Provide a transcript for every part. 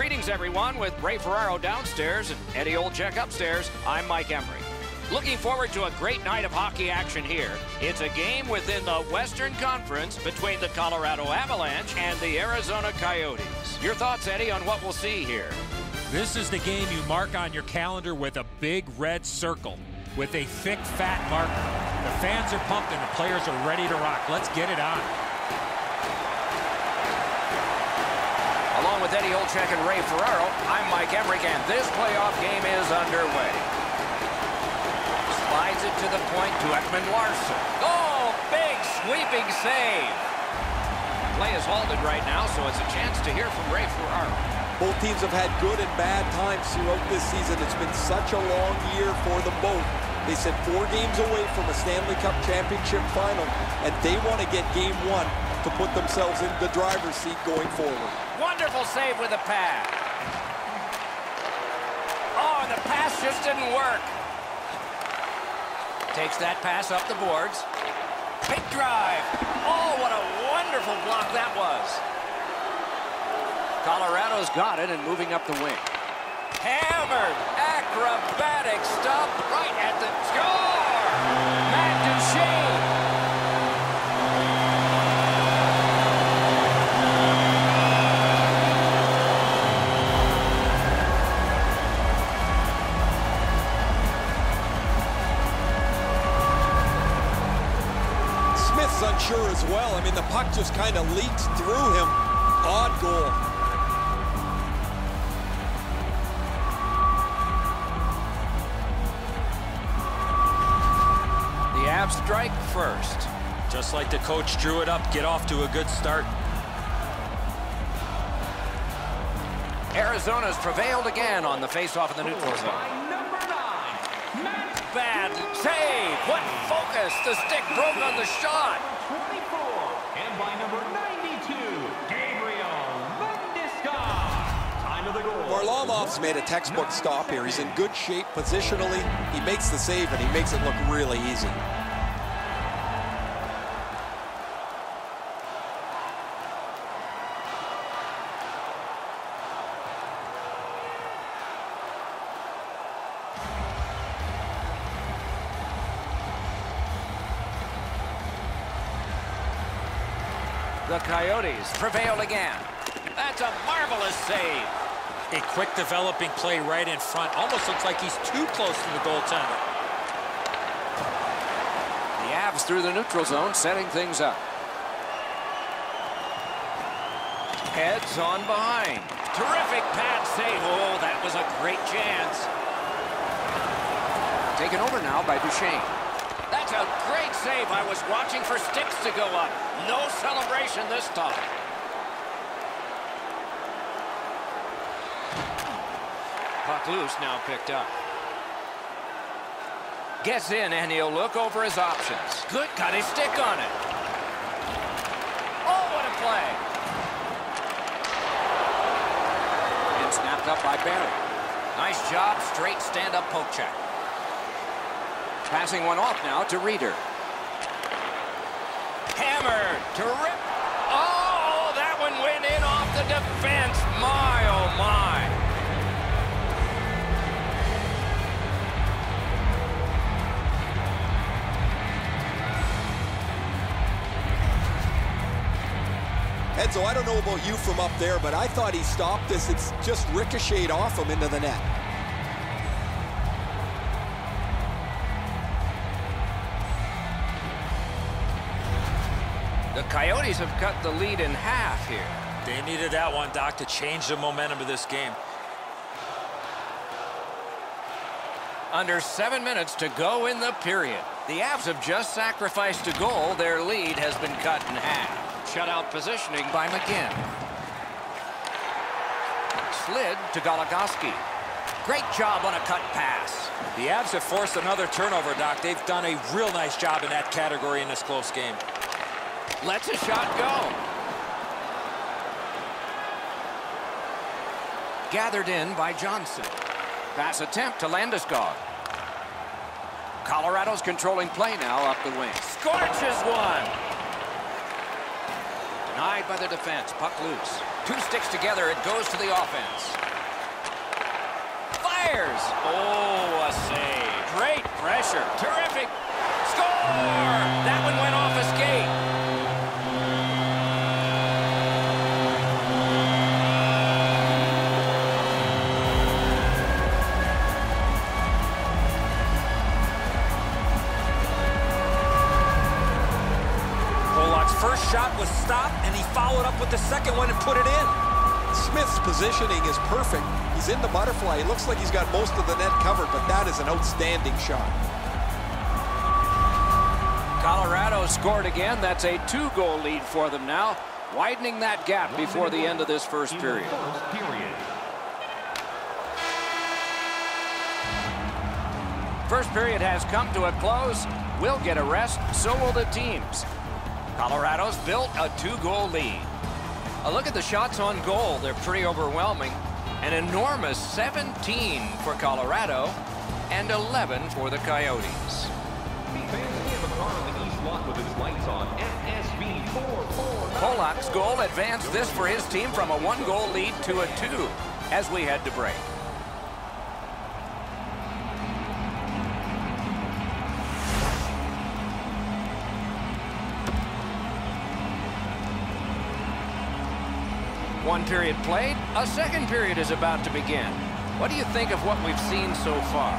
Greetings, everyone, with Ray Ferraro downstairs and Eddie Olczyk upstairs. I'm Mike Emrick. Looking forward to a great night of hockey action here. It's a game within the Western Conference between the Colorado Avalanche and the Arizona Coyotes. Your thoughts, Eddie, on what we'll see here? This is the game you mark on your calendar with a big red circle with a thick, fat marker. The fans are pumped and the players are ready to rock. Let's get it on. With Eddie Olczyk and Ray Ferraro, I'm Mike Emrick, and this playoff game is underway. Slides it to the point to Ekman-Larsson. Oh, big sweeping save. Play is halted right now, so it's a chance to hear from Ray Ferraro. Both teams have had good and bad times throughout this season. It's been such a long year for them both. They sit four games away from a Stanley Cup championship final, and they want to get game one to put themselves in the driver's seat going forward. Wonderful save with a pass. Oh, the pass just didn't work. Takes that pass up the boards. Big drive. Oh, what a wonderful block that was. Colorado's got it and moving up the wing. Hammered. Acrobatic stop right at the score. Matt Duchene. Smith's unsure as well. I mean, the puck just kind of leaked through him. Odd goal. The Avs strike first. Just like the coach drew it up, get off to a good start. Arizona's prevailed again on the faceoff in the neutral zone. Bad save. What focus. The stick broke on the shot. 24. And by number 92, Gabriel Landeskog. Time of the goal. Varlamov's made a textbook stop here. He's in good shape positionally. He makes the save, and he makes it look really easy. Coyotes prevail again. That's a marvelous save. A quick developing play right in front. Almost looks like he's too close to the goaltender. The Avs through the neutral zone, setting things up. Heads on behind. Terrific pad save. Oh, that was a great chance. Taken over now by Duchene. That's a great save. I was watching for sticks to go up. No celebration this time. Puck loose now picked up. Gets in and he'll look over his options. Good, got his stick on it. Oh, what a play. And snapped up by Barrie. Nice job, straight stand-up poke check. Passing one off now to Rieder. Hammered to rip. Oh, that one went in off the defense. My, oh, my. Edzo, I don't know about you from up there, but I thought he stopped this. It's just ricocheted off him into the net. The Coyotes have cut the lead in half here. They needed that one, Doc, to change the momentum of this game. Under seven minutes to go in the period. The Avs have just sacrificed a goal. Their lead has been cut in half. Shutout positioning by McGinn. Slid to Goligoski. Great job on a cut pass. The Avs have forced another turnover, Doc. They've done a real nice job in that category in this close game. Lets a shot go. Gathered in by Johnson. Pass attempt to Landeskog. Colorado's controlling play now up the wing. Scorches one. Denied by the defense. Puck loose. Two sticks together. It goes to the offense. Fires. Oh, a save. Great pressure. Terrific. Score! That one was stopped, and he followed up with the second one and put it in. Smith's positioning is perfect. He's in the butterfly. It looks like he's got most of the net covered, but that is an outstanding shot. Colorado scored again. That's a two-goal lead for them now, widening that gap before the end of this first In period. the first period. First period has come to a close. We'll get a rest, so will the teams. Colorado's built a two-goal lead. A look at the shots on goal. They're pretty overwhelming. An enormous 17 for Colorado and 11 for the Coyotes. The fans give a car in the east lot with its lights on. FSB 449. Polak's goal advanced this for his team from a one-goal lead to a two as we head to break. One period played, a second period is about to begin. What do you think of what we've seen so far?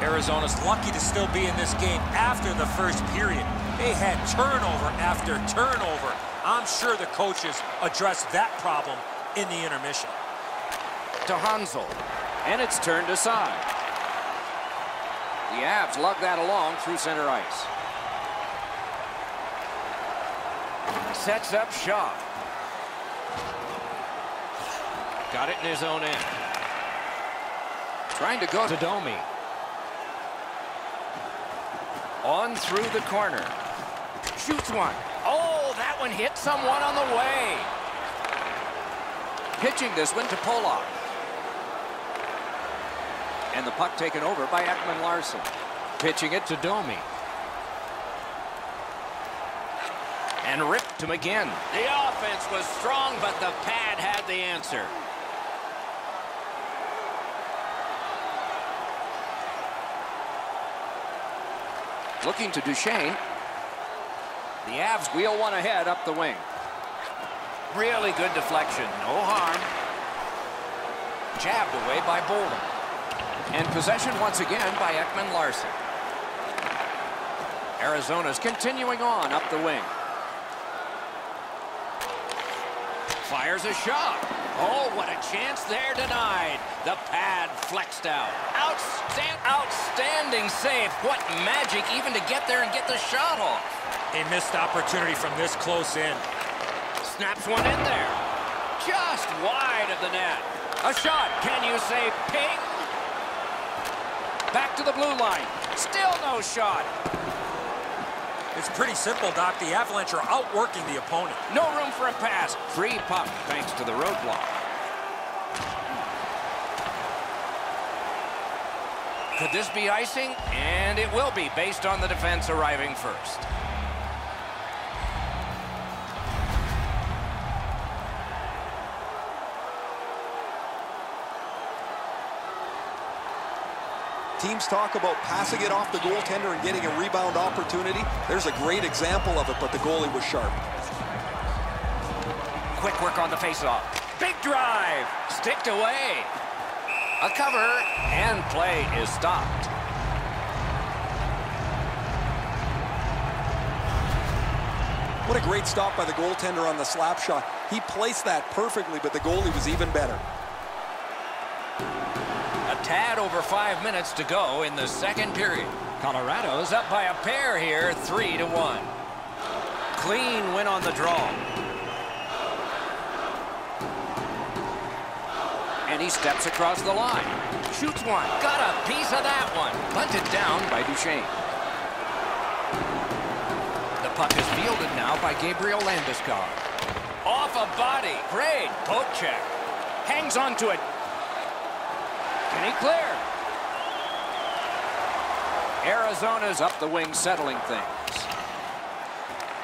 Arizona's lucky to still be in this game after the first period. They had turnover after turnover. I'm sure the coaches addressed that problem in the intermission. to Hanzal, and it's turned aside. The Avs lug that along through center ice. Sets up Shaw. Got it in his own end. Trying to go to Domi. On through the corner. Shoots one. Oh, that one hit someone on the way. Pitching this one to Polak. And the puck taken over by Ekman-Larsson. Pitching it to Domi. And ripped to McGinn. The offense was strong, but the pad had the answer. Looking to Duchene. The Avs wheel one ahead up the wing. Really good deflection. No harm. Jabbed away by Bolden. And possession once again by Ekman-Larsson. Arizona's continuing on up the wing. Fires a shot. Oh, what a chance there denied. The pad flexed out. Outstand outstanding save. What magic even to get there and get the shot off. A missed opportunity from this close in. Snaps one in there. Just wide of the net. A shot. Can you say ping? Back to the blue line. Still no shot. It's pretty simple, Doc. The Avalanche are outworking the opponent. No room for a pass. Free puck thanks to the roadblock. Could this be icing? And it will be based on the defense arriving first. Teams talk about passing it off the goaltender and getting a rebound opportunity. There's a great example of it, but the goalie was sharp. Quick work on the faceoff. Big drive. Sticked away. A cover and play is stopped. What a great stop by the goaltender on the slap shot. He placed that perfectly, but the goalie was even better. Tad over five minutes to go in the second period. Colorado's up by a pair here, three to one. Clean win on the draw. And he steps across the line. Shoots one. Got a piece of that one. Bunted down by Duchene. The puck is fielded now by Gabriel Landeskog. Off a body. Great poke check. Hangs onto it. Can he clear? Arizona's up the wing settling things.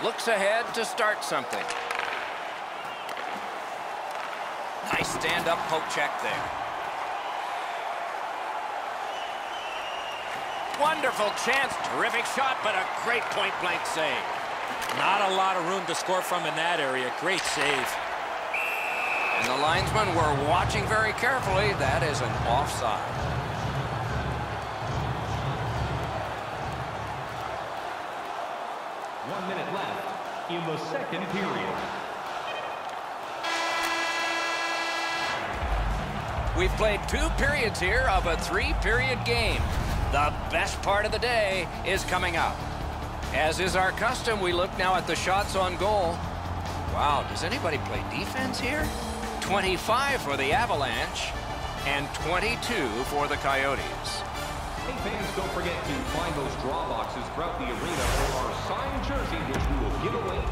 Looks ahead to start something. Nice stand-up poke check there. Wonderful chance. Terrific shot, but a great point-blank save. Not a lot of room to score from in that area. Great save. And the linesmen were watching very carefully. That is an offside. One minute left in the second period. We've played two periods here of a three-period game. The best part of the day is coming up. As is our custom, we look now at the shots on goal. Wow, does anybody play defense here? 25 for the Avalanche and 22 for the Coyotes. Hey fans, don't forget to find those draw boxes throughout the arena for our signed jersey, which we will give away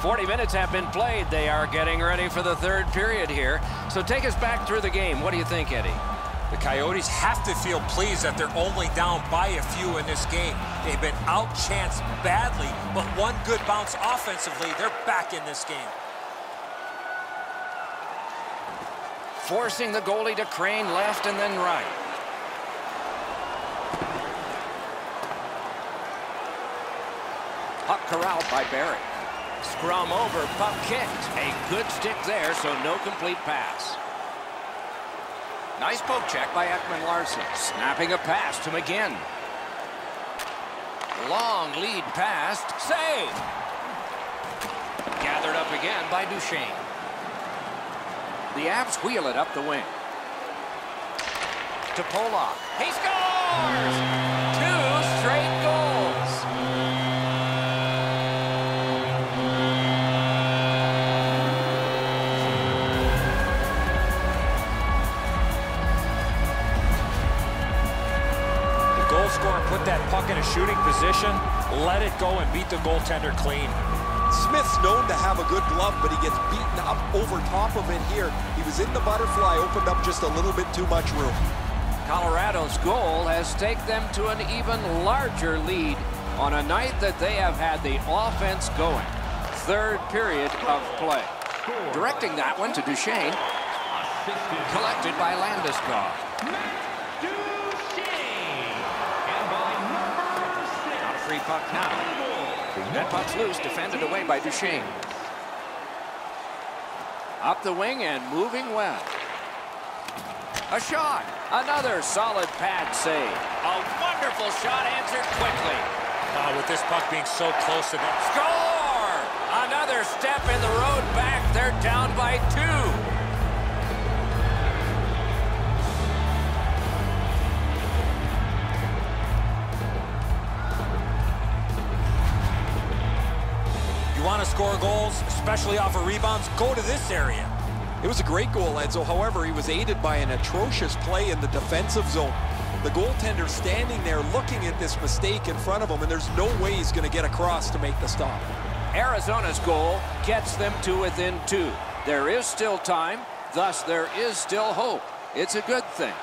40 minutes have been played. They are getting ready for the third period here. So take us back through the game. What do you think, Eddie? The Coyotes have to feel pleased that they're only down by a few in this game. They've been outchanced badly, but one good bounce offensively, they're back in this game. Forcing the goalie to crane left and then right. Puck corralled by Barrie. Scrum over, puck kicked. A good stick there, so no complete pass. Nice poke check by Ekman-Larsson. Snapping a pass to McGinn. Long lead pass. Save. Gathered up again by Duchene. The Avs wheel it up the wing. To Polak. He scores! Two straight The goal scorer put that puck in a shooting position, let it go, and beat the goaltender clean. Smith's known to have a good glove, but he gets beaten up over top of it here. He was in the butterfly, opened up just a little bit too much room. Colorado's goal has taken them to an even larger lead on a night that they have had the offense going. Third period of play. Directing that one to Duchene. Collected by Landeskog. Duchene. And by number six, Not a free puck now. That puck's loose, defended away by Duchene. Up the wing and moving well. A shot. Another solid pad save. A wonderful shot answered quickly. Uh, with this puck being so close to that. Score! Another step in the road back. They're down by two. Want to score goals, especially off of rebounds, go to this area. It was a great goal, Edzo. However, he was aided by an atrocious play in the defensive zone. The goaltender standing there looking at this mistake in front of him, and there's no way he's going to get across to make the stop. Arizona's goal gets them to within two. There is still time, thus there is still hope. It's a good thing.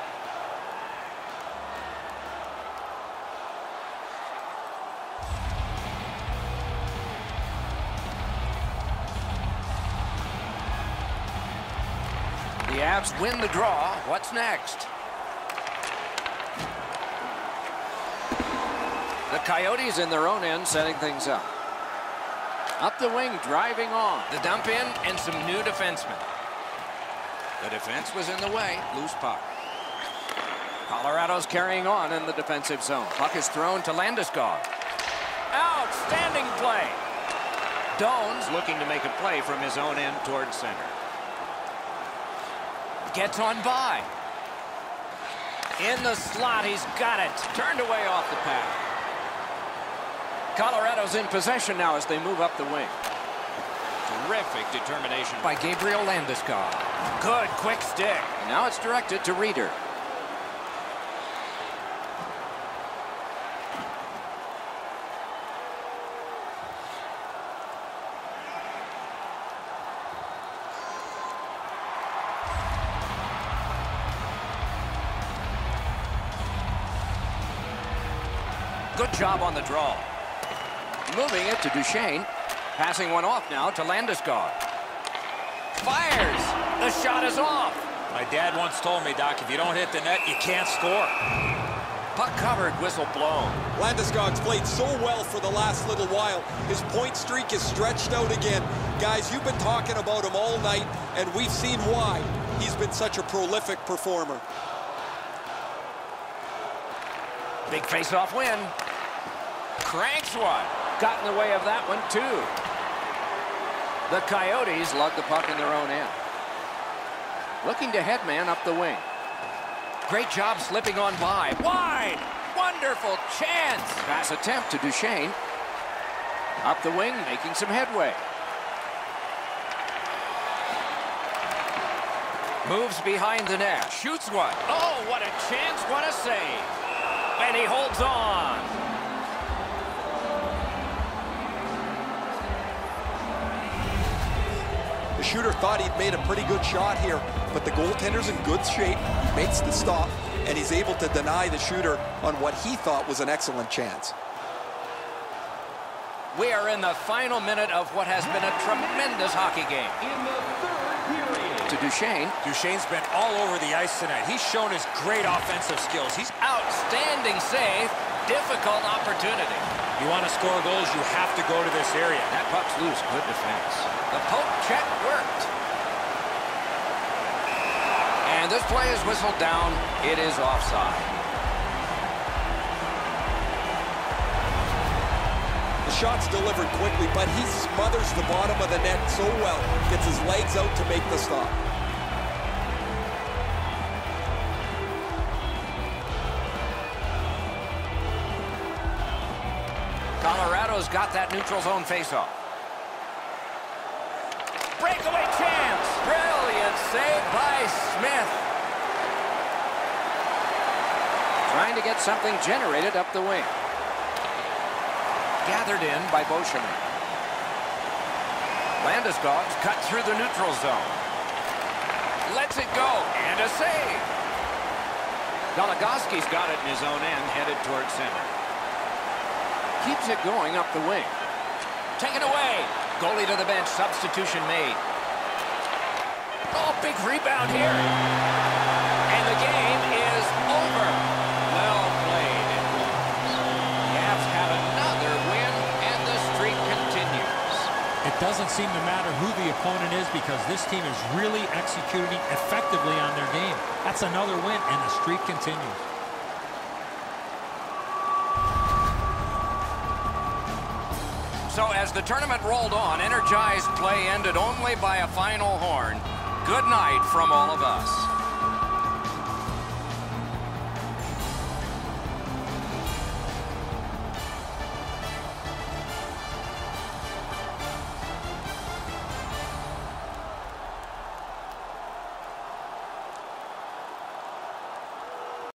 The Avs win the draw. What's next? The Coyotes in their own end setting things up. Up the wing, driving on. The dump in and some new defensemen. The defense was in the way. Loose puck. Colorado's carrying on in the defensive zone. Puck is thrown to Landeskog. Outstanding play. Doan's looking to make a play from his own end towards center. Gets on by. In the slot, he's got it. Turned away off the path. Colorado's in possession now as they move up the wing. Terrific determination by Gabriel Landeskog. Good quick stick. Now it's directed to Rieder. Good job on the draw. Moving it to Duchene. Passing one off now to Landeskog. Fires. The shot is off. My dad once told me, Doc, if you don't hit the net, you can't score. Puck covered, whistle blown. Landeskog's played so well for the last little while. His point streak is stretched out again. Guys, you've been talking about him all night, and we've seen why he's been such a prolific performer. Big face-off win. Cranks one. Got in the way of that one, too. The Coyotes lug the puck in their own end. Looking to headman up the wing. Great job slipping on by. Wide! Wonderful chance! Pass attempt to Duchene. Up the wing, making some headway. Moves behind the net. Shoots one. Oh, what a chance, what a save. And he holds on. Shooter thought he'd made a pretty good shot here, but the goaltender's in good shape. He makes the stop, and he's able to deny the shooter on what he thought was an excellent chance. We are in the final minute of what has been a tremendous hockey game. In the third period. To Duchene. Duchene's been all over the ice tonight. He's shown his great offensive skills. He's Outstanding save. Difficult opportunity. You want to score goals, you have to go to this area. That puck's loose. Good defense. The poke check worked. And this play is whistled down. It is offside. The shot's delivered quickly, but he smothers the bottom of the net so well, gets his legs out to make the stop. Colorado's got that neutral zone faceoff. Breakaway chance. Brilliant save by Smith. Trying to get something generated up the wing. Gathered in by Beauchemin. Landeskog's cut through the neutral zone. Lets it go, and a save. Goligoski's got it in his own end, headed towards center. Keeps it going up the wing. Taken away. Goalie to the bench. Substitution made. Oh, big rebound here. And the game is over. Well played. Caps have another win, and the streak continues. It doesn't seem to matter who the opponent is because this team is really executing effectively on their game. That's another win, and the streak continues. So as the tournament rolled on, energized play ended only by a final horn. Good night from all of us.